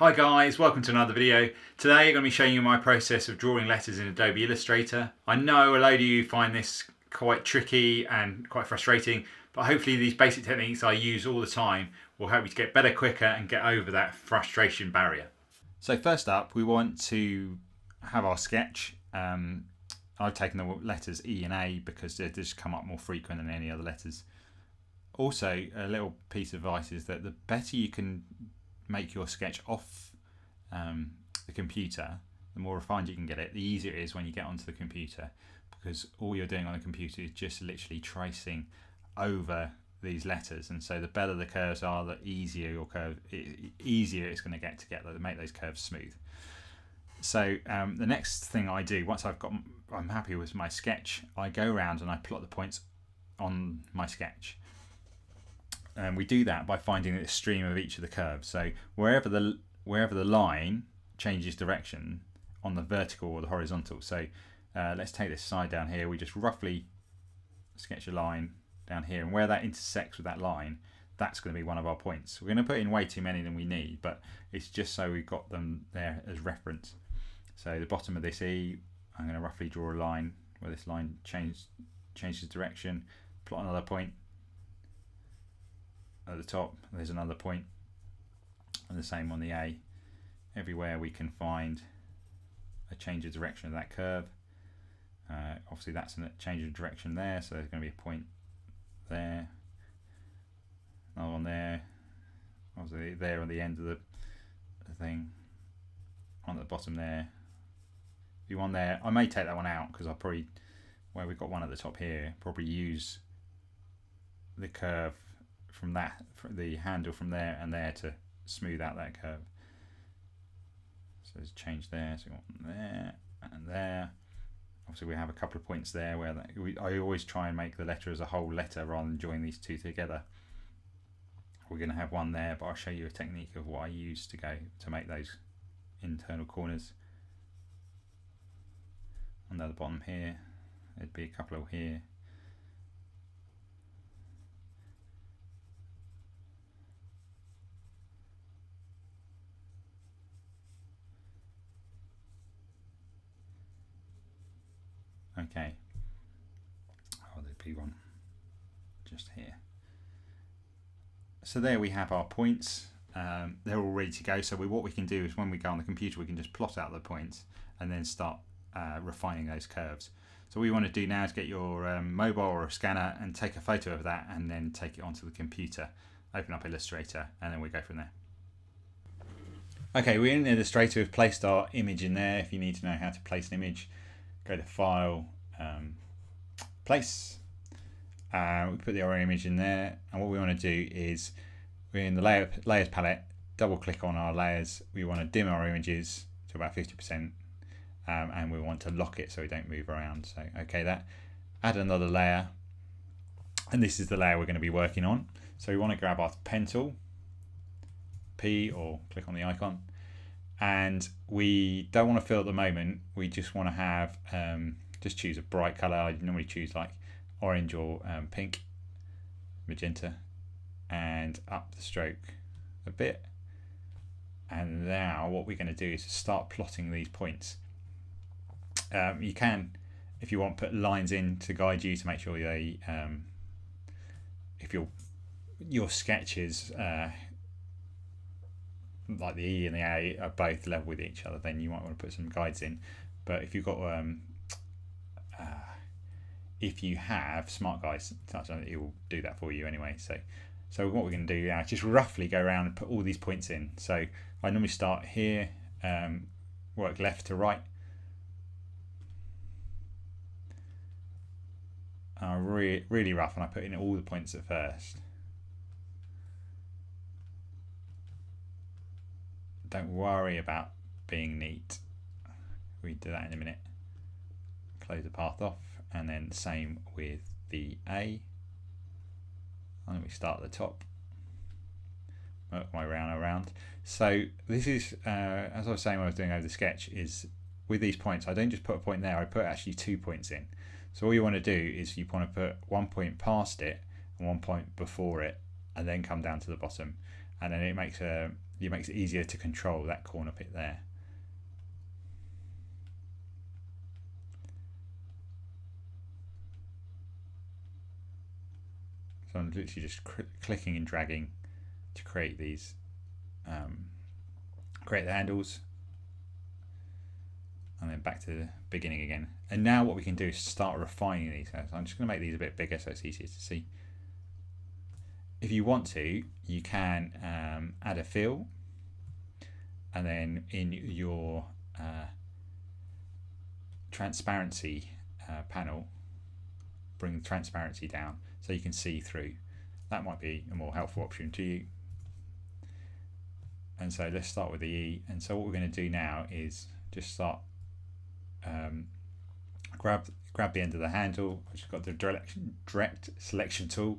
Hi guys, welcome to another video. Today I'm going to be showing you my process of drawing letters in Adobe Illustrator. I know a load of you find this quite tricky and quite frustrating, but hopefully these basic techniques I use all the time will help you to get better quicker and get over that frustration barrier. So first up, we want to have our sketch. Um, I've taken the letters E and A because they just come up more frequent than any other letters. Also, a little piece of advice is that the better you can make your sketch off um, the computer, the more refined you can get it, the easier it is when you get onto the computer because all you're doing on the computer is just literally tracing over these letters. And so the better the curves are the easier your curve easier it's going to get to get to make those curves smooth. So um, the next thing I do once I've got I'm happy with my sketch I go around and I plot the points on my sketch and we do that by finding the extreme of each of the curves. So wherever the wherever the line changes direction on the vertical or the horizontal. So uh, let's take this side down here. We just roughly sketch a line down here, and where that intersects with that line, that's going to be one of our points. We're going to put in way too many than we need, but it's just so we've got them there as reference. So the bottom of this E, I'm going to roughly draw a line where this line change, changes direction, plot another point, at the top there's another point and the same on the A. Everywhere we can find a change of direction of that curve. Uh, obviously that's in a change of direction there so there's going to be a point there another one there obviously there on the end of the, the thing on the bottom there. If one there I may take that one out because I'll probably where we've got one at the top here probably use the curve from that the handle from there and there to smooth out that curve. So it's changed there, so there and there. Obviously we have a couple of points there where that, we, I always try and make the letter as a whole letter rather than join these two together. We're going to have one there, but I'll show you a technique of what I use to go to make those internal corners. On the bottom here, there'd be a couple of here Okay. The P1 just here. So there we have our points. Um, they're all ready to go. So we, what we can do is when we go on the computer, we can just plot out the points and then start uh, refining those curves. So what we want to do now is get your um, mobile or a scanner and take a photo of that and then take it onto the computer. Open up Illustrator and then we go from there. Okay, we're in Illustrator. We've placed our image in there. If you need to know how to place an image, go to File, um, Place. Uh, we put the our image in there, and what we want to do is we're in the layer, layers palette. Double click on our layers. We want to dim our images to about 50%, um, and we want to lock it so we don't move around. So okay, that. Add another layer, and this is the layer we're going to be working on. So we want to grab our pen tool, P, or click on the icon, and we don't want to fill at the moment we just want to have um, just choose a bright color I normally choose like orange or um, pink magenta and up the stroke a bit. And now what we're going to do is start plotting these points. Um, you can if you want put lines in to guide you to make sure they um, if your your sketches uh, like the E and the A are both level with each other, then you might want to put some guides in. But if you've got um, uh, if you have smart guides, it will do that for you anyway. So, so what we're going to do now is just roughly go around and put all these points in. So I normally start here, um, work left to right. Uh, re really rough, and I put in all the points at first. Don't worry about being neat. We do that in a minute. Close the path off and then same with the A. And we start at the top. Work my way around around. So this is, uh, as I was saying when I was doing over the sketch, is with these points, I don't just put a point there, I put actually two points in. So all you want to do is you want to put one point past it and one point before it and then come down to the bottom. And then it makes a it makes it easier to control that corner bit there. So I'm literally just clicking and dragging to create these, um, create the handles, and then back to the beginning again. And now what we can do is start refining these. So I'm just going to make these a bit bigger so it's easier to see. If you want to, you can um, add a fill, and then in your uh, transparency uh, panel, bring transparency down so you can see through. That might be a more helpful option to you. And so let's start with the E. And so what we're going to do now is just start um, grab grab the end of the handle. I've just got the direct selection tool,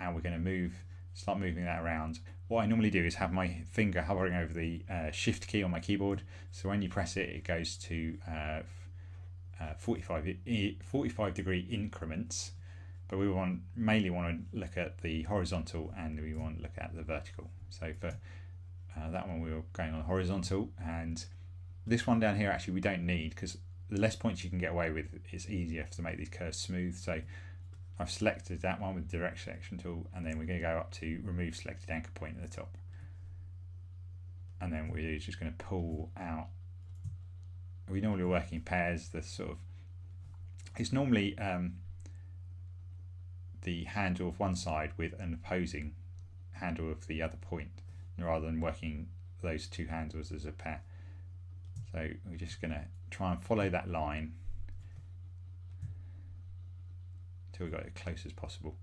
and we're going to move start moving that around. What I normally do is have my finger hovering over the uh, shift key on my keyboard. So when you press it, it goes to uh, uh, 45, 45 degree increments but we want mainly want to look at the horizontal and we want to look at the vertical. So for uh, that one we were going on horizontal and this one down here actually we don't need because the less points you can get away with it's easier to make these curves smooth. So I've selected that one with the direct selection tool and then we're going to go up to remove selected anchor point at the top. And then what we do is just going to pull out. We normally work in pairs. The sort of it's normally um, the handle of one side with an opposing handle of the other point rather than working those two handles as a pair. So we're just going to try and follow that line until we got it as close as possible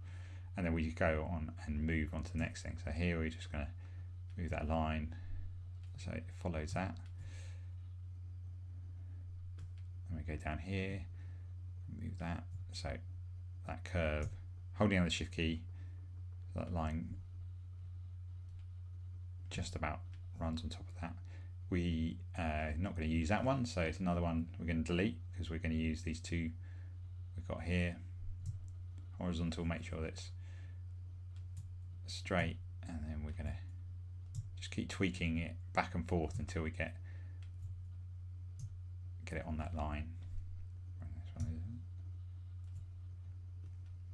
and then we go on and move on to the next thing. So here we're just going to move that line so it follows that. And we go down here, move that, so that curve holding down the shift key, that line just about runs on top of that. We are uh, not going to use that one, so it's another one we're going to delete because we're going to use these two we've got here. Horizontal, make sure that's straight, and then we're going to just keep tweaking it back and forth until we get get it on that line.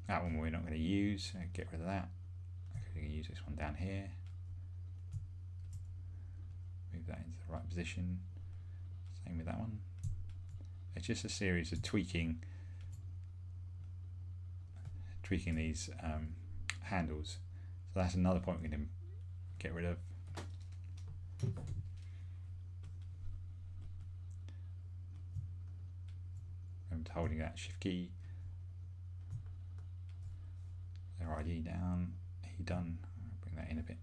That one we're not going to use, so get rid of that. We're going to use this one down here. Move that into the right position. Same with that one. It's just a series of tweaking tweaking these um, handles. So that's another point going to get rid of. Remember holding that shift key their ID down, he done, bring that in a bit.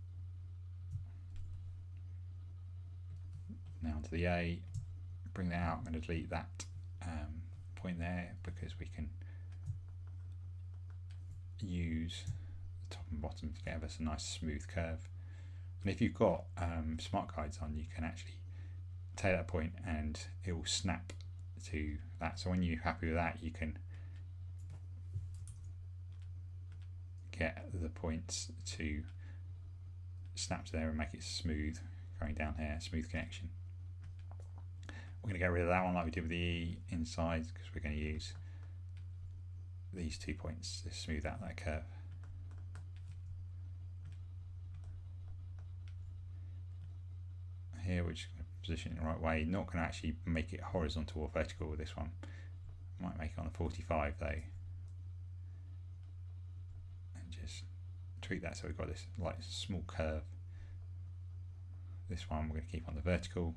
Now to the A, bring that out, I'm going to delete that um, point there because we can use the top and bottom to give us a nice smooth curve. And if you've got um, smart guides on, you can actually take that point and it will snap to that. So when you're happy with that, you can get the points to snap to there and make it smooth going down here, smooth connection. We're going to get rid of that one like we did with the E inside because we're going to use these two points to smooth out that curve. Here we're just position it the right way, not going to actually make it horizontal or vertical with this one. Might make it on a 45 though. And just tweak that so we've got this like small curve. This one we're going to keep on the vertical.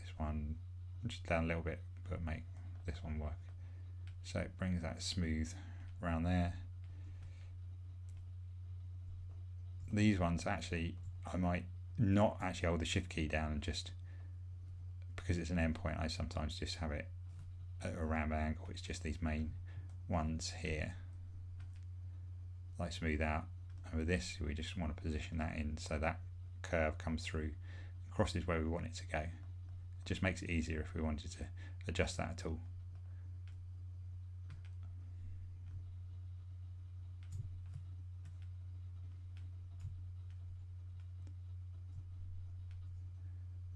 This one just down a little bit but make this one work. So it brings that smooth around there. These ones actually I might not actually hold the shift key down and just because it's an endpoint I sometimes just have it at a round angle it's just these main ones here like smooth out. And with this, we just want to position that in so that curve comes through, crosses where we want it to go. It just makes it easier if we wanted to adjust that at all.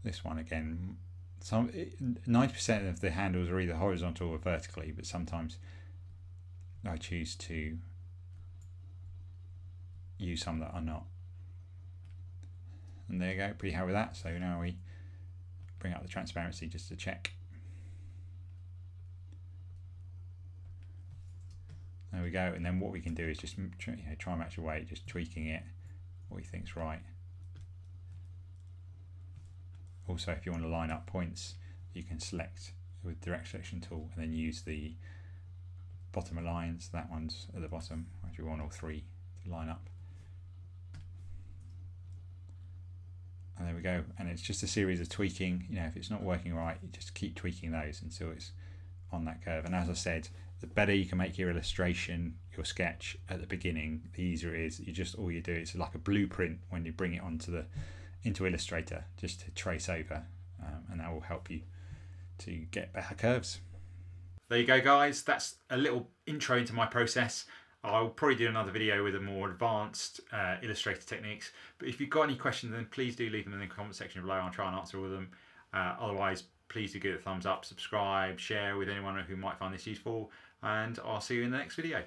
This one again. Some 90% of the handles are either horizontal or vertically, but sometimes I choose to use some that are not. And there you go, pretty happy with that. So now we bring up the transparency just to check. There we go. And then what we can do is just you know, try and match the weight, just tweaking it, what we think's right. Also, if you want to line up points, you can select with direct selection tool and then use the bottom lines. That one's at the bottom. If you want all three to line up. And there we go. And it's just a series of tweaking. You know, if it's not working right, you just keep tweaking those until it's on that curve. And as I said, the better you can make your illustration, your sketch at the beginning, the easier it is. You just all you do is like a blueprint when you bring it onto the into Illustrator, just to trace over, um, and that will help you to get better curves. There you go, guys. That's a little intro into my process. I'll probably do another video with a more advanced uh, Illustrator techniques. But if you've got any questions, then please do leave them in the comment section below. I'll try and answer all of them. Uh, otherwise, please do give it a thumbs up, subscribe, share with anyone who might find this useful, and I'll see you in the next video.